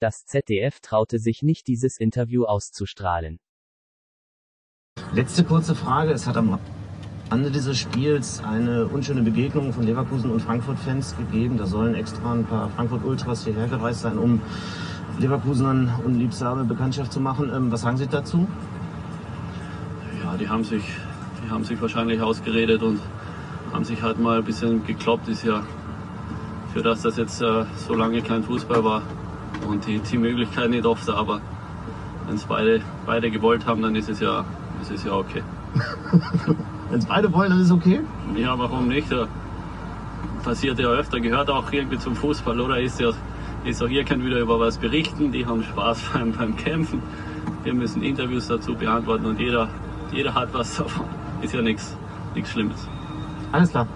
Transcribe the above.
Das ZDF traute sich nicht dieses Interview auszustrahlen. Letzte kurze Frage. Es hat am Ende dieses Spiels eine unschöne Begegnung von Leverkusen und Frankfurt-Fans gegeben. Da sollen extra ein paar Frankfurt-Ultras hierher gereist sein, um Leverkusenern unliebsame Bekanntschaft zu machen. Ähm, was sagen Sie dazu? Ja, die haben sich, die haben sich wahrscheinlich ausgeredet und haben sich halt mal ein bisschen gekloppt. Ist ja für das, dass jetzt äh, so lange kein Fußball war und die, die Möglichkeit nicht oft, aber wenn es beide, beide gewollt haben, dann ist es ja, ist es ja okay. Wenn es beide wollen, dann ist es okay. Ja, warum nicht? Ja, passiert ja öfter, gehört auch irgendwie zum Fußball, oder? Ist ja, ist auch ihr könnt wieder über was berichten, die haben Spaß beim, beim Kämpfen. Wir müssen Interviews dazu beantworten und jeder, jeder hat was davon. Ist ja nichts nichts Schlimmes. Alles klar.